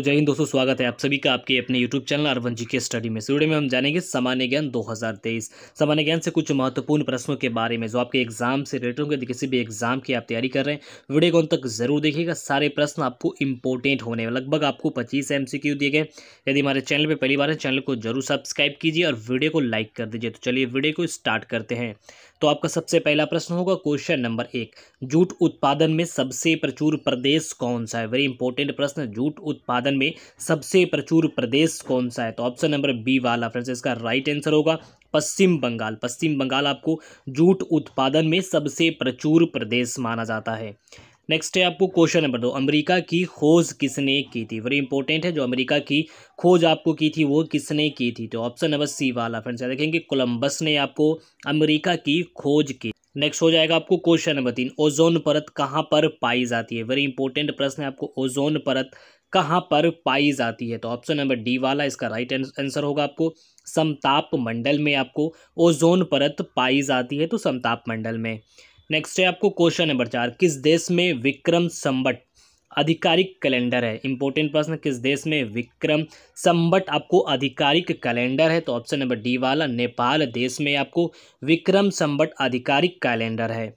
तो जय हिंद दोस्तों, स्वागत है आप सभी का आपके अपने YouTube चैनल अरवन जी के स्टडी में। वीडियो में हम जानेंगे सामान्य ज्ञान 2023 सामान्य ज्ञान से कुछ महत्वपूर्ण प्रश्नों के बारे में, जो आपके एग्ज़ाम से रिलेटेड होंगे किसी भी एग्ज़ाम की आप तैयारी कर रहे हैं। वीडियो को तक ज़रूर देखिएगा। सारे प्रश्न आपको इंपॉर्टेंट होने लगभग आपको पच्चीस एम दिए गए। यदि हमारे चैनल पर पहली बार है, चैनल को ज़रूर सब्सक्राइब कीजिए और वीडियो को लाइक कर दीजिए। तो चलिए वीडियो को स्टार्ट करते हैं। तो आपका सबसे पहला प्रश्न होगा क्वेश्चन नंबर एक, जूट उत्पादन में सबसे प्रचुर प्रदेश कौन सा है? वेरी इंपॉर्टेंट प्रश्न, जूट उत्पादन में सबसे प्रचुर प्रदेश कौन सा है? तो ऑप्शन नंबर बी वाला फ्रेंड्स इसका राइट आंसर होगा पश्चिम बंगाल। पश्चिम बंगाल आपको जूट उत्पादन में सबसे प्रचुर प्रदेश माना जाता है। नेक्स्ट है आपको क्वेश्चन नंबर दो। अमेरिका की खोज किसने की थी? वेरी इंपॉर्टेंट है, जो अमेरिका की खोज आपको की थी, वो किसने की थी? तो ऑप्शन नंबर सी वाला फ्रेंड्स देखेंगे कोलंबस ने आपको अमेरिका की खोज की। नेक्स्ट हो जाएगा आपको क्वेश्चन नंबर तीन। ओजोन परत कहाँ पर पाई जाती है? वेरी इंपॉर्टेंट प्रश्न है आपको ओजोन परत कहाँ पर पाई जाती है? तो ऑप्शन नंबर डी वाला, इसका राइट आंसर होगा आपको। समताप मंडल में आपको ओजोन परत पाई जाती है तो समताप मंडल में। नेक्स्ट है आपको क्वेश्चन नंबर चार। किस देश में विक्रम संबट आधिकारिक कैलेंडर है? इंपॉर्टेंट प्रश्न, किस देश में विक्रम संबट आपको आधिकारिक कैलेंडर है? तो ऑप्शन नंबर डी वाला, नेपाल देश में आपको विक्रम संबट आधिकारिक कैलेंडर है।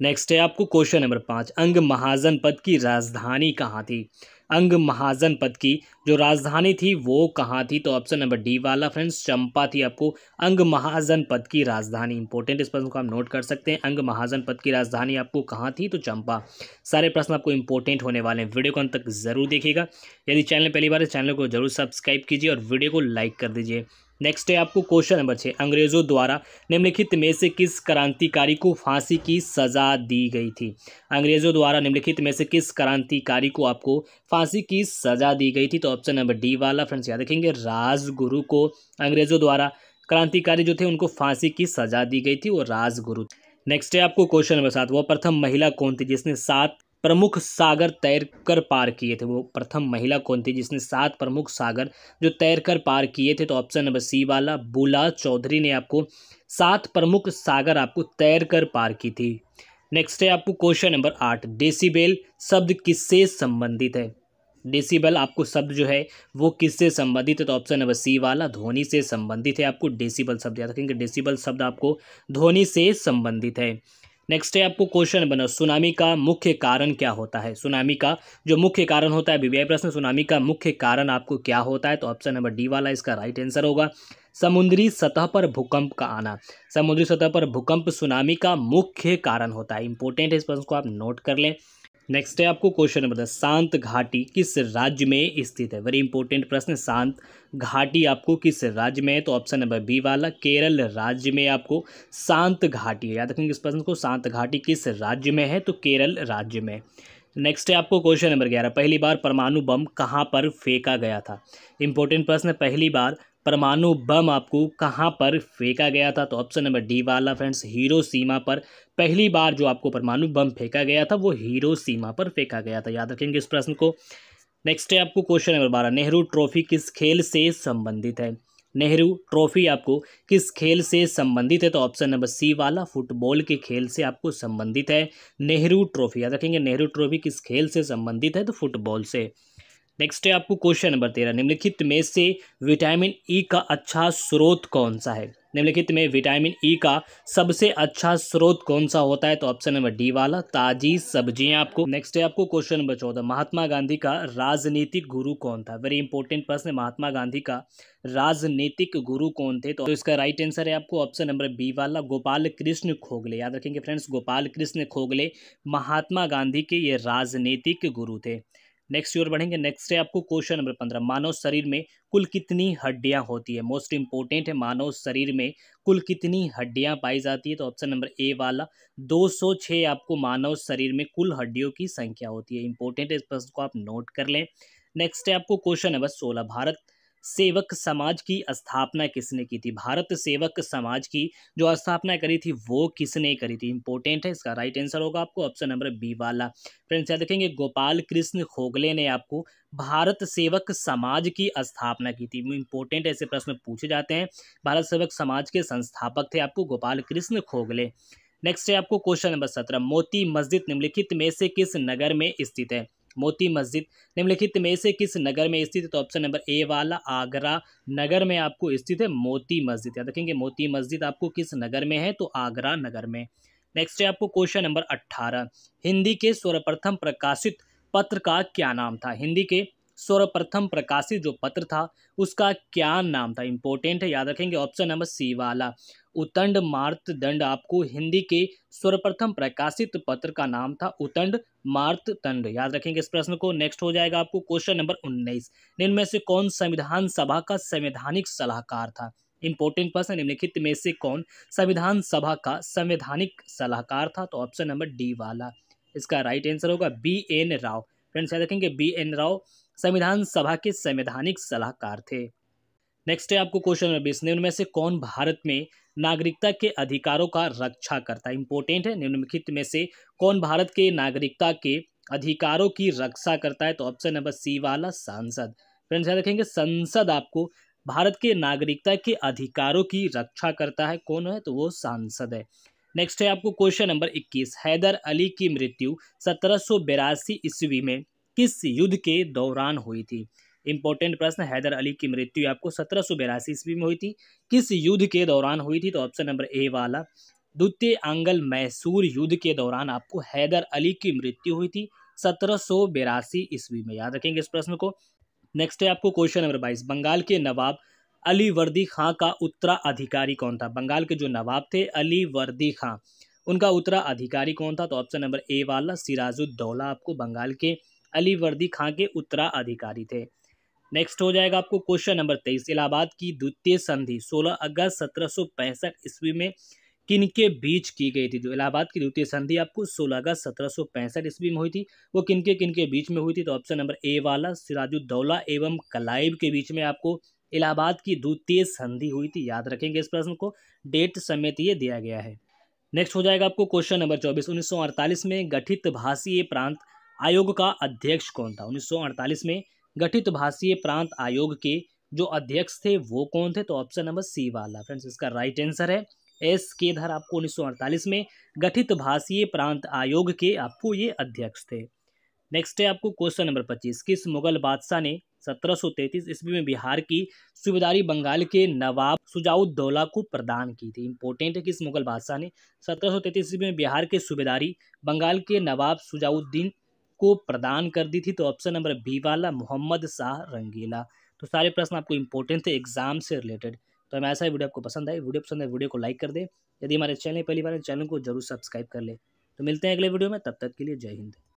नेक्स्ट है आपको क्वेश्चन नंबर पाँच। अंग महाजन पद की राजधानी कहाँ थी? अंग महाजन पद की जो राजधानी थी, वो कहाँ थी? तो ऑप्शन नंबर डी वाला फ्रेंड्स चंपा थी आपको अंग महाजन पद की राजधानी। इंपॉर्टेंट इस प्रश्न को आप नोट कर सकते हैं। अंग महाजन पद की राजधानी आपको कहाँ थी? तो चंपा। सारे प्रश्न आपको इंपॉर्टेंट होने वाले हैं। वीडियो को अंत तक ज़रूर देखिएगा। यदि चैनल पहली बार इस चैनल को ज़रूर सब्सक्राइब कीजिए और वीडियो को लाइक कर दीजिए। नेक्स्ट है आपको क्वेश्चन नंबर छः अंग्रेज़ों द्वारा निम्नलिखित में से किस क्रांतिकारी को फांसी की सज़ा दी गई थी? अंग्रेज़ों द्वारा निम्नलिखित में से किस क्रांतिकारी को आपको फांसी की सज़ा दी गई थी? तो ऑप्शन नंबर डी वाला फ्रेंड्स याद रखेंगे, राजगुरु को अंग्रेज़ों द्वारा क्रांतिकारी जो थे उनको फांसी की सज़ा दी गई थी, वो राजगुरु नेक्स्ट है आपको क्वेश्चन नंबर सात वो प्रथम महिला कौन थी जिसने सात प्रमुख सागर तैर कर पार किए थे। वो प्रथम महिला कौन थी जिसने सात प्रमुख सागर जो तैर कर पार किए थे? तो ऑप्शन नंबर सी वाला बुला चौधरी ने आपको सात प्रमुख सागर आपको तैर कर पार की थी। नेक्स्ट है आपको क्वेश्चन नंबर आठ। डेसीबेल शब्द किससे संबंधित है? डेसीबल आपको शब्द जो है वो किससे संबंधित है? तो ऑप्शन नंबर सी वाला ध्वनि से संबंधित है आपको। डेसीबल शब्द याद रखेंगे। डेसीबल शब्द आपको ध्वनि से संबंधित है। नेक्स्ट है आपको क्वेश्चन बना, सुनामी का मुख्य कारण क्या होता है? सुनामी का जो मुख्य कारण होता है बीबीआई प्रश्न, सुनामी का मुख्य कारण आपको क्या होता है? तो ऑप्शन नंबर डी वाला इसका राइट आंसर होगा। समुद्री सतह पर भूकंप का आना। समुद्री सतह पर भूकंप, सुनामी का मुख्य कारण होता है। इंपॉर्टेंट है इस प्रश्न को आप नोट कर लें। नेक्स्ट है आपको क्वेश्चन नंबर दस। शांत घाटी किस राज्य में स्थित है? वेरी इंपॉर्टेंट प्रश्न। शांत घाटी आपको किस राज्य में है? तो ऑप्शन नंबर बी वाला, केरल राज्य में आपको शांत घाटी है। याद रखेंगे इस प्रश्न को, शांत घाटी किस राज्य में है? तो केरल राज्य में। नेक्स्ट है आपको क्वेश्चन नंबर ग्यारह। पहली बार परमाणु बम कहाँ पर फेंका गया था? इंपॉर्टेंट प्रश्न, पहली बार परमाणु बम आपको कहाँ पर फेंका गया था? तो ऑप्शन नंबर डी वाला फ्रेंड्स हीरो सीमा पर पहली बार जो आपको परमाणु बम फेंका गया था, वो हीरो सीमा पर फेंका गया था। याद रखेंगे इस प्रश्न को। नेक्स्ट है आपको क्वेश्चन नंबर बारह, नेहरू ट्रॉफी किस खेल से संबंधित है? नेहरू ट्रॉफी आपको किस खेल से संबंधित है? तो ऑप्शन नंबर सी वाला फुटबॉल के खेल से आपको संबंधित है। नेहरू ट्रॉफी याद रखेंगे, नेहरू ट्रॉफी किस खेल से संबंधित है? तो फुटबॉल से। नेक्स्ट है आपको क्वेश्चन नंबर तेरह। निम्नलिखित में से विटामिन ई का अच्छा स्रोत कौन सा है? निम्नलिखित में विटामिन ई का सबसे अच्छा स्रोत कौन सा होता है? तो ऑप्शन नंबर डी वाला, ताजी सब्ज़ियाँ आपको। नेक्स्ट है आपको क्वेश्चन नंबर चौदह। महात्मा गांधी का राजनीतिक गुरु कौन था? वेरी इंपॉर्टेंट प्रश्न है, महात्मा गांधी का राजनीतिक गुरु कौन थे? तो इसका राइट आंसर है आपको ऑप्शन नंबर बी वाला, गोपाल कृष्ण खोगले। याद रखेंगे फ्रेंड्स गोपाल कृष्ण खोगले महात्मा गांधी के ये राजनीतिक गुरु थे। नेक्स्ट की ओर बढ़ेंगे। नेक्स्ट है आपको क्वेश्चन नंबर पंद्रह। मानव शरीर में कुल कितनी हड्डियाँ होती है? मोस्ट इंपॉर्टेंट है, मानव शरीर में कुल कितनी हड्डियाँ पाई जाती है? तो ऑप्शन नंबर ए वाला 206 आपको मानव शरीर में कुल हड्डियों की संख्या होती है। इंपॉर्टेंट है, इस प्रश्न को आप नोट कर लें। नेक्स्ट है आपको क्वेश्चन नंबर सोलह। भारत सेवक समाज की स्थापना किसने की थी? भारत सेवक समाज की जो स्थापना करी थी, वो किसने करी थी? इंपॉर्टेंट है, इसका राइट आंसर होगा आपको ऑप्शन नंबर बी वाला। फ्रेंड्स याद देखेंगे, गोपाल कृष्ण खोगले ने आपको भारत सेवक समाज की स्थापना की थी। इंपॉर्टेंट ऐसे प्रश्न पूछे जाते हैं। भारत सेवक समाज के संस्थापक थे आपको गोपाल कृष्ण खोगले नेक्स्ट है आपको क्वेश्चन नंबर सत्रह। मोती मस्जिद निम्नलिखित में से किस नगर में स्थित है? मोती मस्जिद निम्नलिखित में से किस नगर में स्थित है? तो ऑप्शन नंबर ए वाला आगरा नगर में आपको स्थित है मोती मस्जिद। याद रखेंगे, मोती मस्जिद आपको किस नगर में है? तो आगरा नगर में। नेक्स्ट है आपको क्वेश्चन नंबर अट्ठारह। हिंदी के सर्वप्रथम प्रकाशित पत्र का क्या नाम था? हिंदी के सर्वप्रथम प्रकाशित जो पत्र था, उसका क्या नाम था? इंपॉर्टेंट है, याद रखेंगे ऑप्शन नंबर सी वाला। उतंड मार्त दंड आपको हिंदी के सर्वप्रथम प्रकाशित पत्र का नाम था, उतंड मार्त दंड। याद रखेंगे इस प्रश्न को। नेक्स्ट हो जाएगा आपको क्वेश्चन नंबर उन्नीस। इनमें से कौन संविधान सभा का संवैधानिक सलाहकार था? इंपॉर्टेंट प्रश्न, निम्नलिखित में से कौन संविधान सभा का संवैधानिक सलाहकार था? तो ऑप्शन नंबर डी वाला। इसका राइट आंसर होगा बी एन राव। फ्रेंड्स याद रखेंगे बी एन राव संविधान सभा के संवैधानिक सलाहकार थे। नेक्स्ट है आपको क्वेश्चन नंबर बीस। निम्न से कौन भारत में नागरिकता के अधिकारों का रक्षा करता है? इंपॉर्टेंट है। निम्नलिखित में से कौन भारत के नागरिकता के अधिकारों की रक्षा करता है? तो ऑप्शन नंबर सी वाला सांसद। फ्रेंड्स याद रखेंगे, संसद आपको भारत के नागरिकता के अधिकारों की रक्षा करता है। कौन है? तो वो सांसद है। नेक्स्ट है आपको क्वेश्चन नंबर 21 हैदर अली की मृत्यु सत्रह ईस्वी में किस युद्ध के दौरान हुई थी? इंपॉर्टेंट प्रश्न, हैदर अली की मृत्यु आपको सत्रह ईस्वी में हुई थी। किस युद्ध के दौरान हुई थी? तो ऑप्शन नंबर ए वाला। द्वितीय आंगल मैसूर युद्ध के दौरान आपको हैदर अली की मृत्यु हुई थी सत्रह ईस्वी में। याद रखेंगे इस प्रश्न को। नेक्स्ट है आपको क्वेश्चन नंबर बाईस। बंगाल के नवाब अली वर्दी खां का उत्तराधिकारी कौन था? बंगाल के जो नवाब थे, अली वर्दी खां, उनका उत्तराधिकारी कौन था? तो ऑप्शन नंबर ए वाला, सिराजुद्दौला आपको बंगाल के अली वर्दी खां के उत्तराधिकारी थे। नेक्स्ट हो जाएगा आपको क्वेश्चन नंबर तेईस, इलाहाबाद की द्वितीय संधि 16 अगस्त सत्रह सौ पैंसठ ईस्वी में किन के बीच की गई थी? जो इलाहाबाद की द्वितीय संधि आपको सोलह अगस्त सत्रह सौ पैंसठ ईस्वी में हुई थी। वो किन के किन के बीच में हुई थी? तो ऑप्शन नंबर ए वाला सिराजुद्दौला एवं कलाइब के बीच में आपको इलाहाबाद की द्वितीय संधि हुई थी। याद रखेंगे इस प्रश्न को। डेट समेत ये दिया गया है। नेक्स्ट हो जाएगा आपको क्वेश्चन नंबर चौबीस, उन्नीस में गठित भाषीय प्रांत आयोग का अध्यक्ष कौन था? उन्नीस सौ अड़तालीस में गठित भाषीय प्रांत आयोग के जो अध्यक्ष थे, वो कौन थे? तो ऑप्शन नंबर सी वाला। फ्रेंड्स इसका राइट आंसर है। एस के धर आपको उन्नीस सौ अड़तालीस में गठित भाषीय प्रांत आयोग के आपको ये अध्यक्ष थे। नेक्स्ट है आपको क्वेश्चन नंबर पच्चीस। किस मुगल बादशाह ने सत्रह सौ तैंतीस ईस्वी में बिहार की सूबेदारी बंगाल के नवाब सुजाउद्दौला को प्रदान की थी? इंपॉर्टेंट है किस मुगल बादशाह ने सत्रह सौ तैंतीस ईस्वी में बिहार के सूबेदारी बंगाल के नवाब सुजाउद्दीन को प्रदान कर दी थी तो ऑप्शन नंबर बी वाला मोहम्मद शाह रंगीला। तो सारे प्रश्न आपको इंपॉर्टेंट थे एग्ज़ाम से रिलेटेड तो हमें ऐसा ही वीडियो आपको पसंद आए वीडियो पसंद है वीडियो को लाइक कर दे। यदि हमारे चैनल पहली बार चैनल को ज़रूर सब्सक्राइब कर ले। तो मिलते हैं अगले वीडियो में, तब तक के लिए जय हिंद।